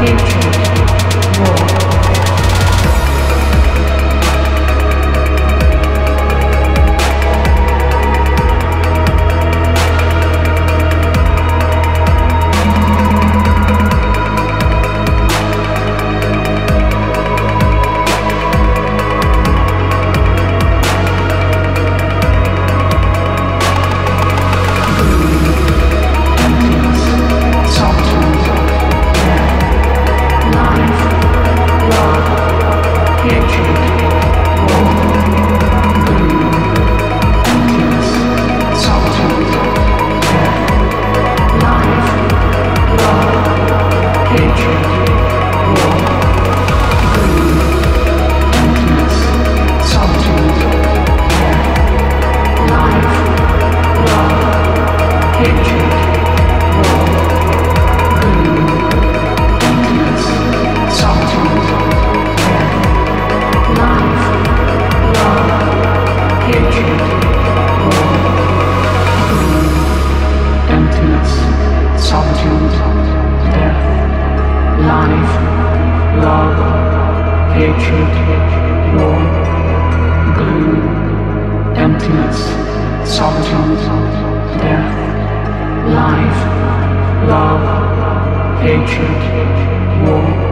future. hatred, war, gloom, emptiness, solitude, death, life, love, hatred, war.